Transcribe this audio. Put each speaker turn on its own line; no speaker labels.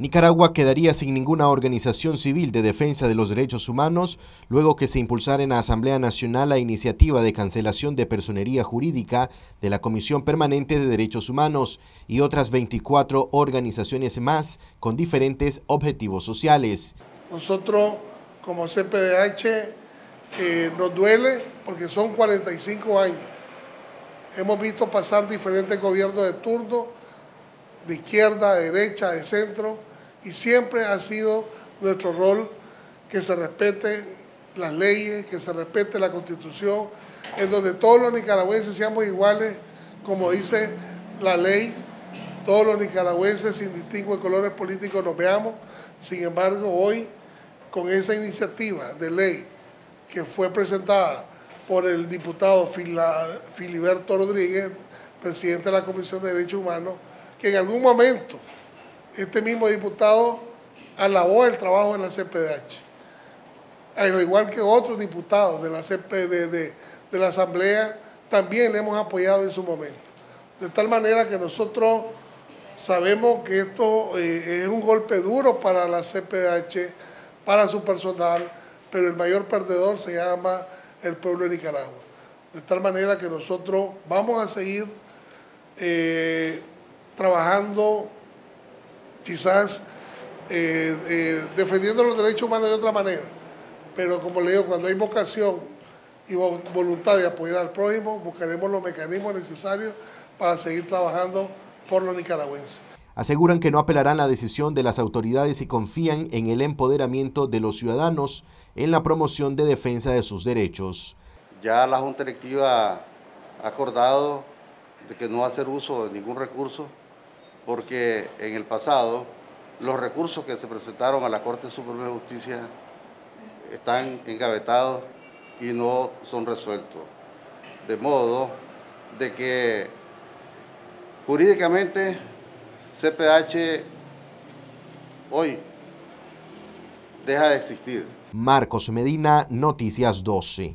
Nicaragua quedaría sin ninguna organización civil de defensa de los derechos humanos luego que se impulsara en la Asamblea Nacional la iniciativa de cancelación de personería jurídica de la Comisión Permanente de Derechos Humanos y otras 24 organizaciones más con diferentes objetivos sociales.
Nosotros como CPDH eh, nos duele porque son 45 años. Hemos visto pasar diferentes gobiernos de turno, de izquierda, de derecha, de centro, y siempre ha sido nuestro rol que se respete las leyes, que se respete la constitución, en donde todos los nicaragüenses seamos iguales, como dice la ley, todos los nicaragüenses sin distingo de colores políticos nos veamos. Sin embargo, hoy, con esa iniciativa de ley que fue presentada por el diputado Filiberto Rodríguez, presidente de la Comisión de Derechos Humanos, que en algún momento este mismo diputado alabó el trabajo de la CPDH, al igual que otros diputados de la, CPD, de, la Asamblea, también le hemos apoyado en su momento. De tal manera que nosotros sabemos que esto eh, es un golpe duro para la CPDH, para su personal, pero el mayor perdedor se llama el pueblo de Nicaragua. De tal manera que nosotros vamos a seguir eh, trabajando quizás eh, eh, defendiendo los derechos humanos de otra manera. Pero como le digo, cuando hay vocación y voluntad de apoyar al prójimo, buscaremos los mecanismos necesarios para seguir trabajando por los nicaragüenses.
Aseguran que no apelarán la decisión de las autoridades y confían en el empoderamiento de los ciudadanos en la promoción de defensa de sus derechos.
Ya la Junta Electiva ha acordado de que no va a hacer uso de ningún recurso porque en el pasado los recursos que se presentaron a la Corte Suprema de Justicia están engavetados y no son resueltos. De modo de que jurídicamente CPH hoy deja de existir.
Marcos Medina, Noticias 12.